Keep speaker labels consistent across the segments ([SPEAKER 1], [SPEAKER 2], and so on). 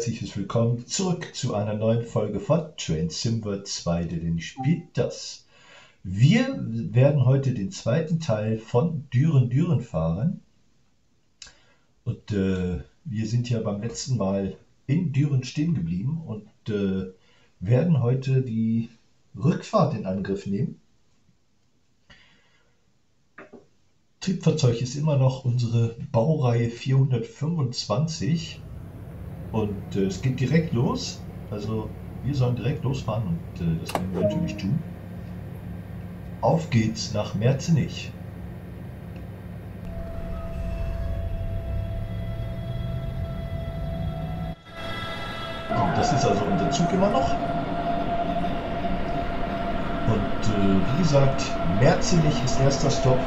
[SPEAKER 1] Herzliches Willkommen zurück zu einer neuen Folge von Train Simver 2, der denn spielt das. Wir werden heute den zweiten Teil von Düren Düren fahren. Und äh, wir sind ja beim letzten Mal in Düren stehen geblieben und äh, werden heute die Rückfahrt in Angriff nehmen. Triebfahrzeug ist immer noch unsere Baureihe 425 und äh, es geht direkt los. Also wir sollen direkt losfahren und äh, das werden wir natürlich tun. Auf geht's nach Merzenich. Das ist also unser Zug immer noch. Und äh, wie gesagt, Merzenich ist erster Stopp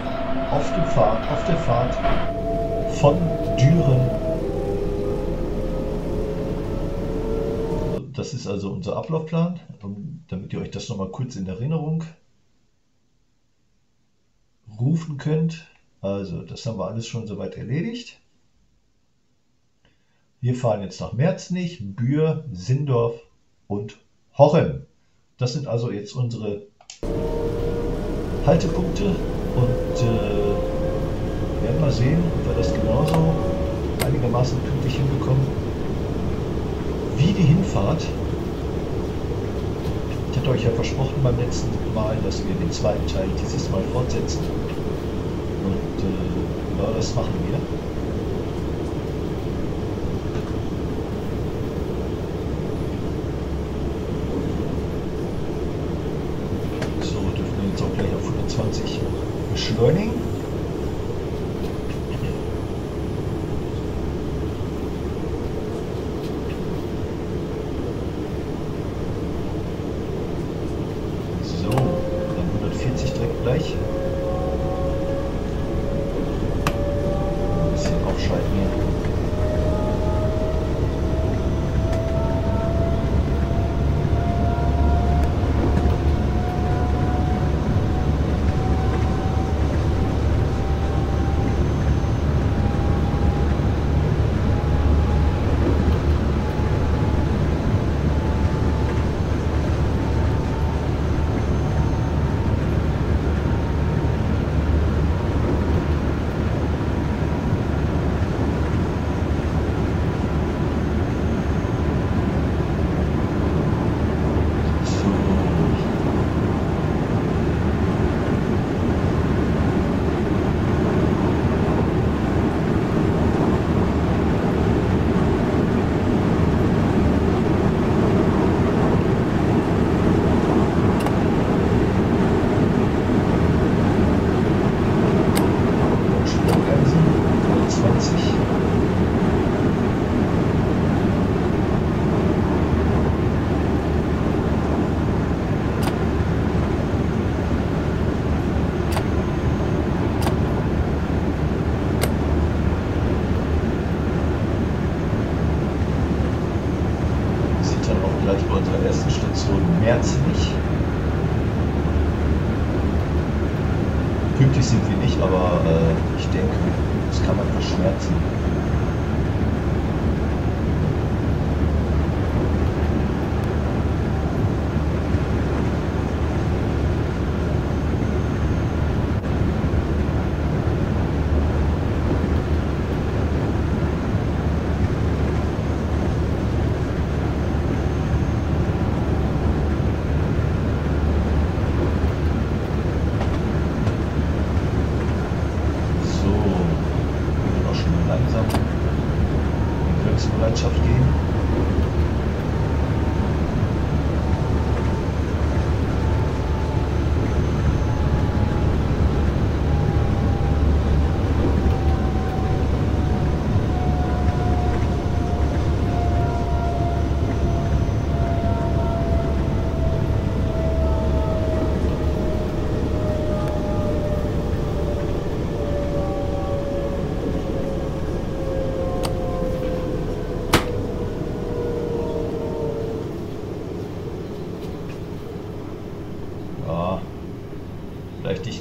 [SPEAKER 1] auf, dem Fahrt, auf der Fahrt von Düren. Das ist also unser Ablaufplan, damit ihr euch das nochmal kurz in Erinnerung rufen könnt. Also, das haben wir alles schon soweit erledigt. Wir fahren jetzt nach Merznich, Bühr, Sindorf und Horrem. Das sind also jetzt unsere Haltepunkte und äh, werden mal sehen, ob wir das genauso einigermaßen pünktlich hinbekommen wie die Hinfahrt. Ich hatte euch ja versprochen beim letzten Mal, dass wir den zweiten Teil dieses Mal fortsetzen. Und äh, ja, das machen wir. So, dürfen wir jetzt auch gleich auf 120 beschleunigen.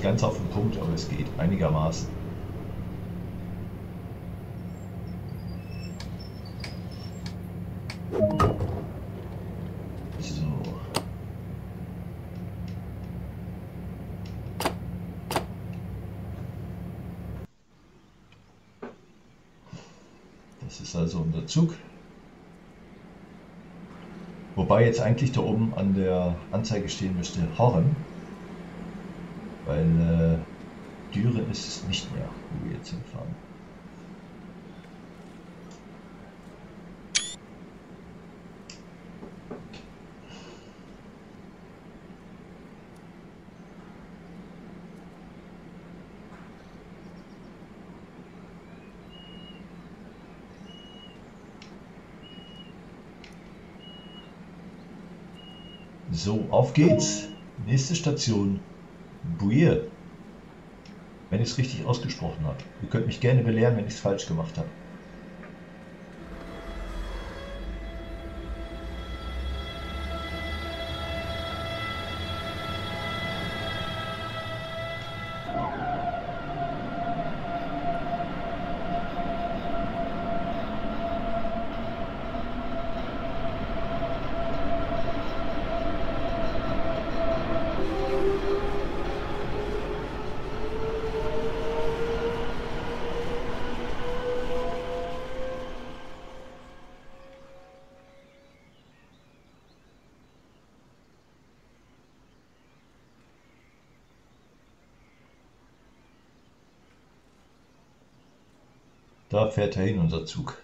[SPEAKER 1] Nicht ganz auf den Punkt, aber es geht einigermaßen. So. Das ist also unser Zug. Wobei jetzt eigentlich da oben an der Anzeige stehen müsste Horn, weil äh, Düren ist es nicht mehr, wo wir jetzt hinfahren. So, auf geht's. Nächste Station, Bouille. Wenn ich es richtig ausgesprochen habe. Ihr könnt mich gerne belehren, wenn ich es falsch gemacht habe. Da fährt er hin, unser Zug.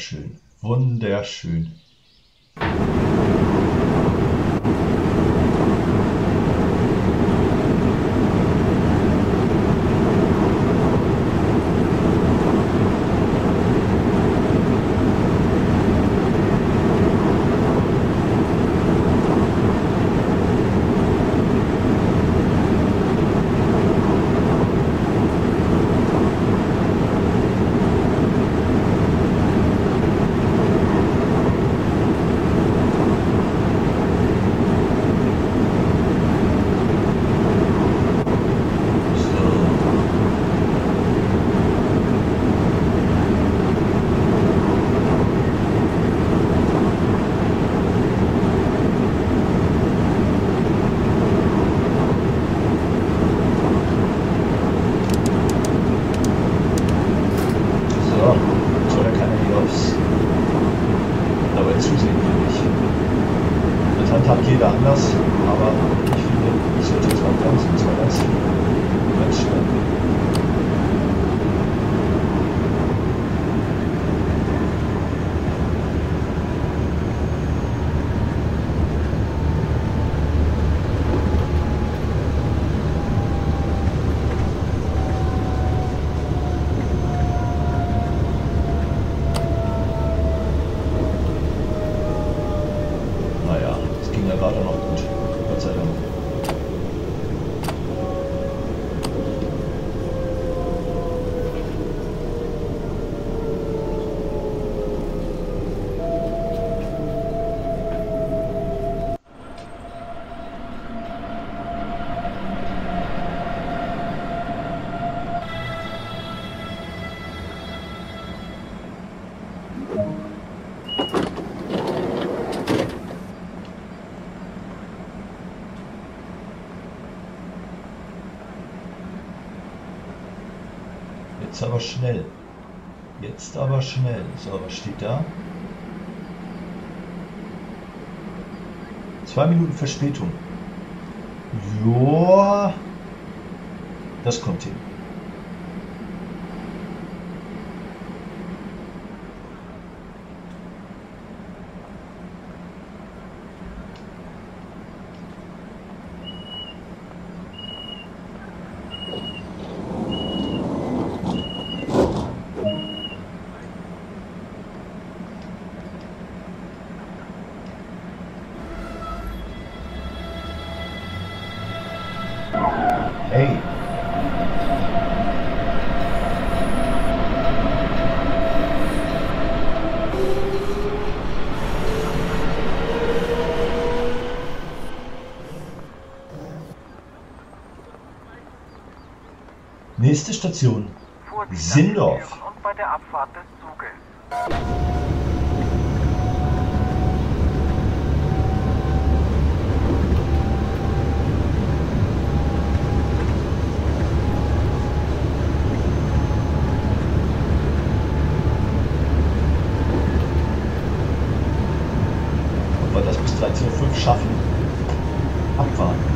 [SPEAKER 1] Wunderschön, wunderschön. Jetzt aber schnell. Jetzt aber schnell. So, was steht da? Zwei Minuten Verspätung. Joa, Das kommt hin. Nächste Station. Sindorf.
[SPEAKER 2] navigieren Und bei der Abfahrt des Zuges.
[SPEAKER 1] Ob wir das bis 13.05 Uhr schaffen? Abwarten.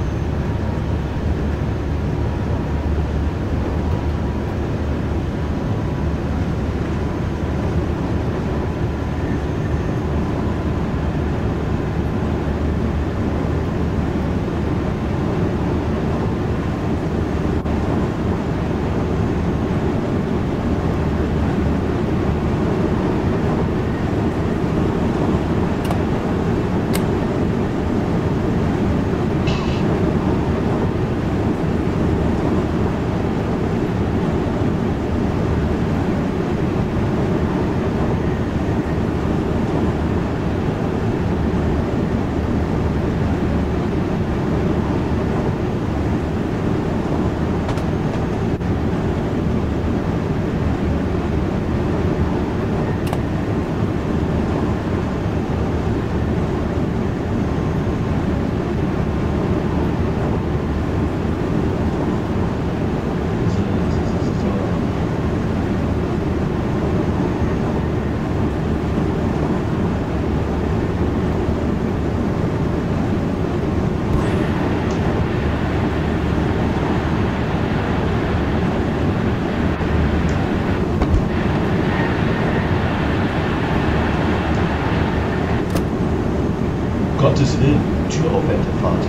[SPEAKER 1] Gottes Willen, Tür auf Fahrt.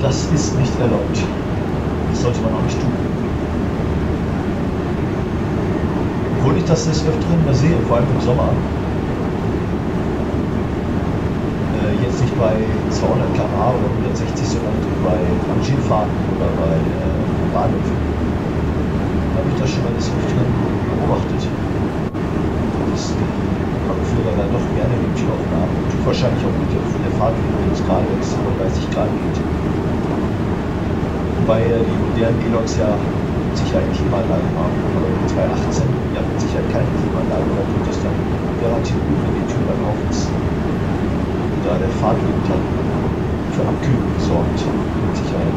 [SPEAKER 1] Das ist nicht erlaubt. Das sollte man auch nicht tun. Obwohl ich das des Öfteren mal sehe, vor allem im Sommer. Äh, jetzt nicht bei 200 km/h oder 160, sondern bei Angierfahrten oder bei äh, Bahnhöfen. Habe ich das schon mal des Öfteren beobachtet. Die Kopfhörer dann doch gerne die Tür aufnahmen. Tut wahrscheinlich auch mit der, der Fahrt, du jetzt gerade jetzt 30 Grad geht. Wobei die modernen E-Loks ja mit Sicherheit Klimaanlagen haben, aber mit 218 ja mit Sicherheit keine Klimaanlage, da tut das dann garantiert gut, wenn die Tür dann auf ist. Und da der Fahrtwind dann für Abkühlung sorgt, mit Sicherheit.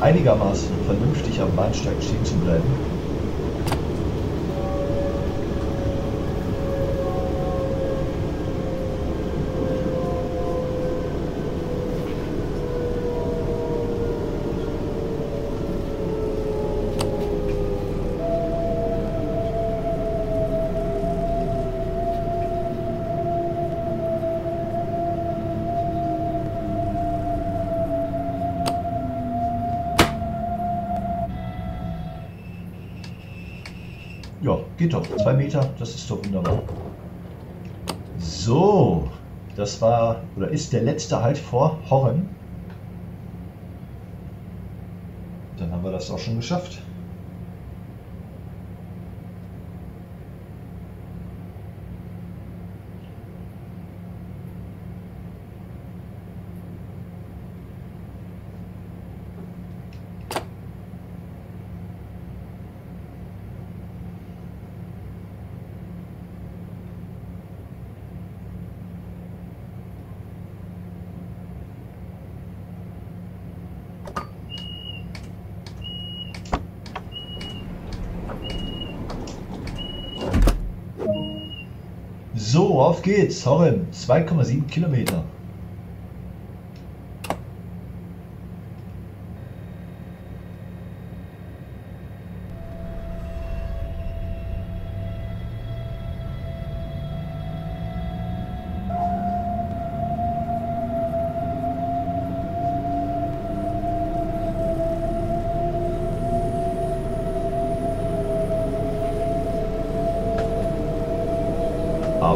[SPEAKER 1] Einigermaßen vernünftig am Bahnsteig stehen zu bleiben. Geht doch. Zwei Meter, das ist doch wunderbar. So, das war oder ist der letzte Halt vor Horren. Dann haben wir das auch schon geschafft. So, auf geht's. Horren, 2,7 Kilometer.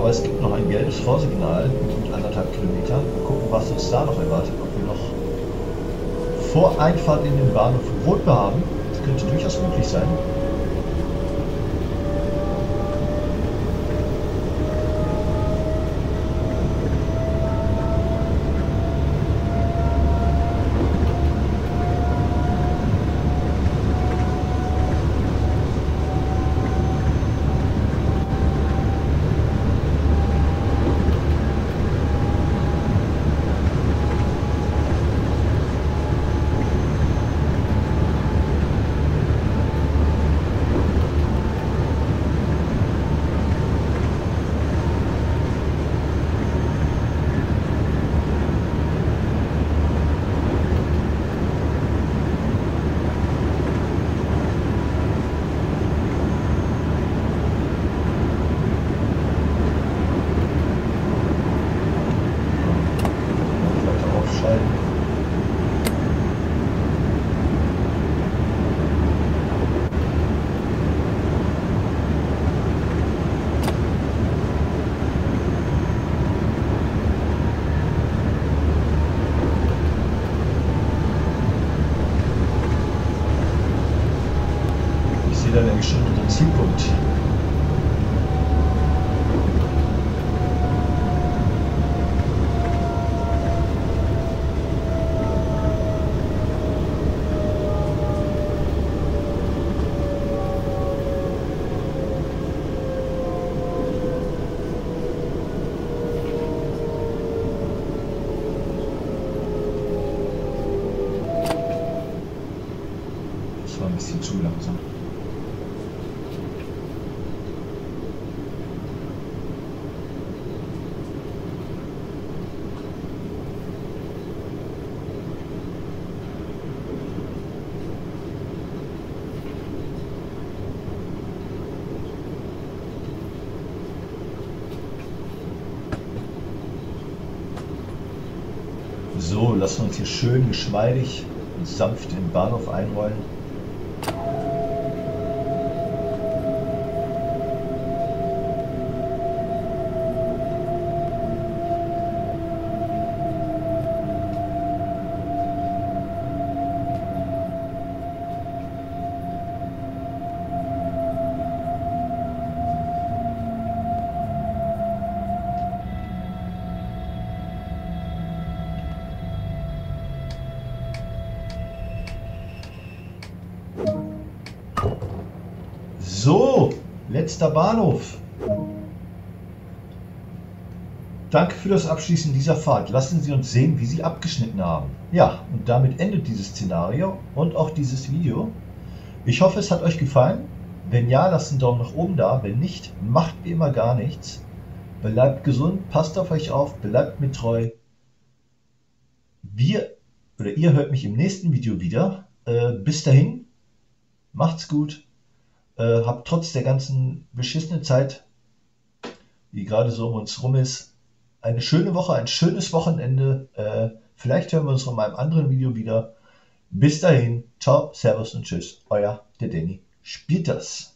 [SPEAKER 1] Aber es gibt noch ein gelbes Vorsignal mit anderthalb Kilometer. Mal gucken, was uns da noch erwartet. Ob wir noch vor Einfahrt in den Bahnhof rot haben. Das könnte durchaus möglich sein. Weiter aufschalten. Ich sehe da nämlich schon unseren Zielpunkt. Das war ein bisschen zu langsam. So, lassen wir uns hier schön geschmeidig und sanft in den Bahnhof einrollen. Letzter Bahnhof. Danke für das Abschließen dieser Fahrt. Lassen Sie uns sehen, wie Sie abgeschnitten haben. Ja, und damit endet dieses Szenario und auch dieses Video. Ich hoffe, es hat euch gefallen. Wenn ja, lasst einen Daumen nach oben da. Wenn nicht, macht wie immer gar nichts. Bleibt gesund, passt auf euch auf, bleibt mir treu. Wir oder ihr hört mich im nächsten Video wieder. Äh, bis dahin, macht's gut. Äh, habt trotz der ganzen beschissenen Zeit, die gerade so um uns rum ist, eine schöne Woche, ein schönes Wochenende. Äh, vielleicht hören wir uns in meinem anderen Video wieder. Bis dahin, ciao, servus und tschüss. Euer der Danny. Spielt das.